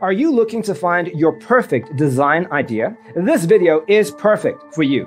Are you looking to find your perfect design idea? This video is perfect for you.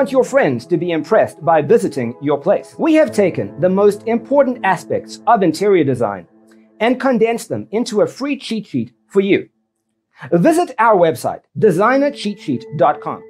Want your friends to be impressed by visiting your place? We have taken the most important aspects of interior design and condensed them into a free cheat sheet for you. Visit our website, designercheatsheet.com.